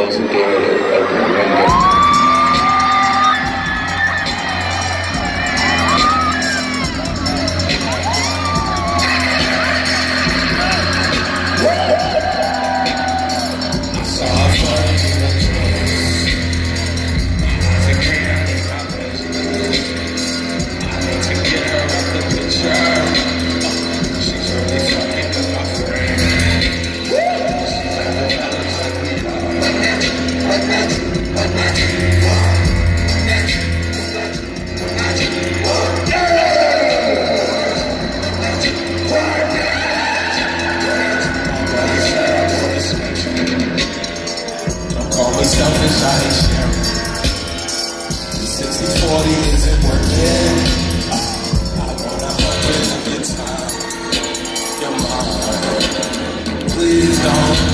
close the door or selfish, I ain't sharing. The 60-40 isn't working. I wanna it a good time. Your mom, please don't